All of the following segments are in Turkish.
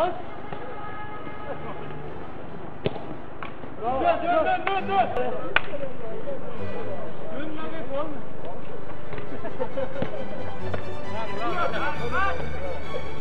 Dön dön dön dön dön. Dön Mehmet var mı? Dön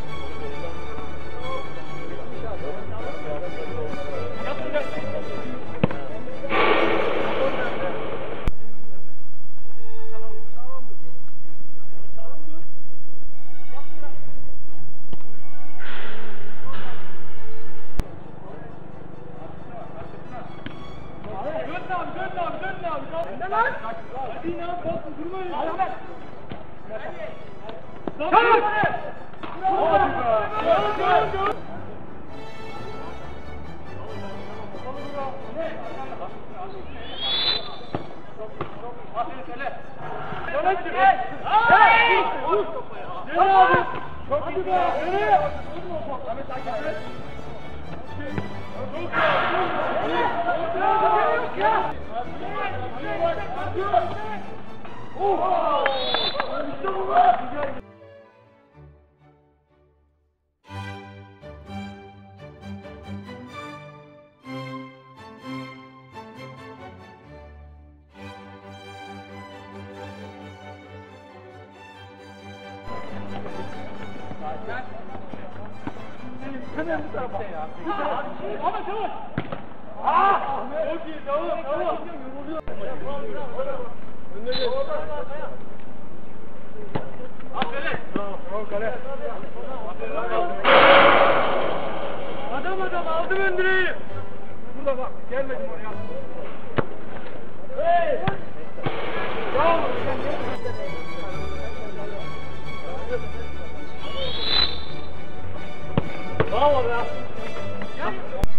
Tamam. Hadi be. Dön 화면 붙잡아요. 화면 세워. 아, 여기 너무 너무. Adam adam aldım ön direği. Burada bak. Gelmedim oraya. Hey! Bravo. Bravo be. Sakin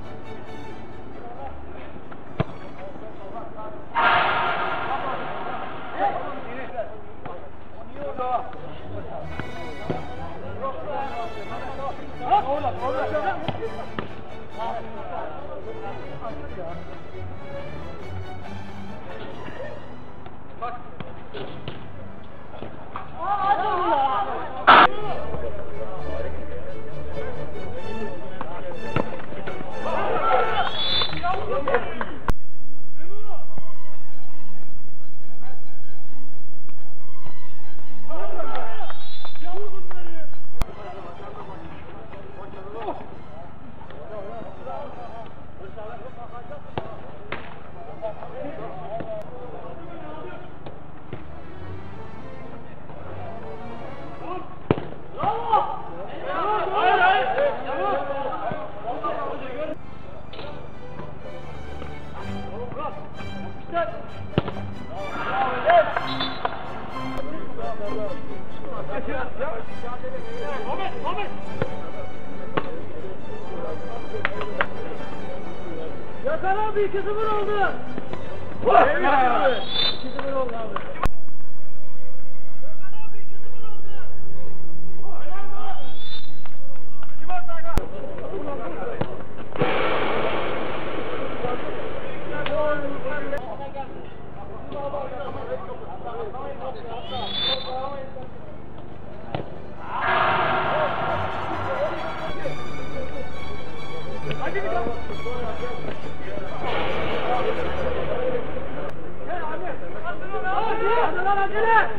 Yakan abi 2-0 oldu. 2-0 oldu abi. Bir daha.